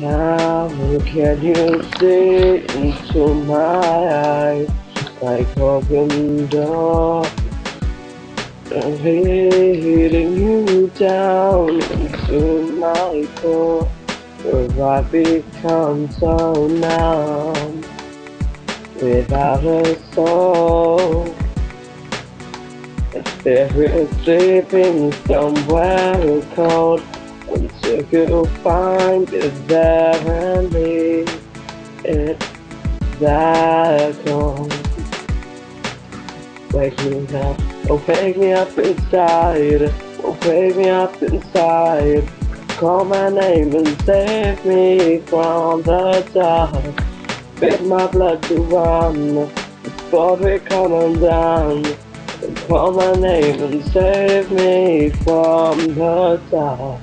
How can you see into my eyes like open door? I'm hitting you down into my core, where I become so numb without a soul. A spirit sleeping somewhere cold until you find it there and leave it that cold. Wake me up, oh wake me up inside, oh wake me up inside. Call my name and save me from the dark. Make my blood to run before we come undone. Call my name and save me from the dark.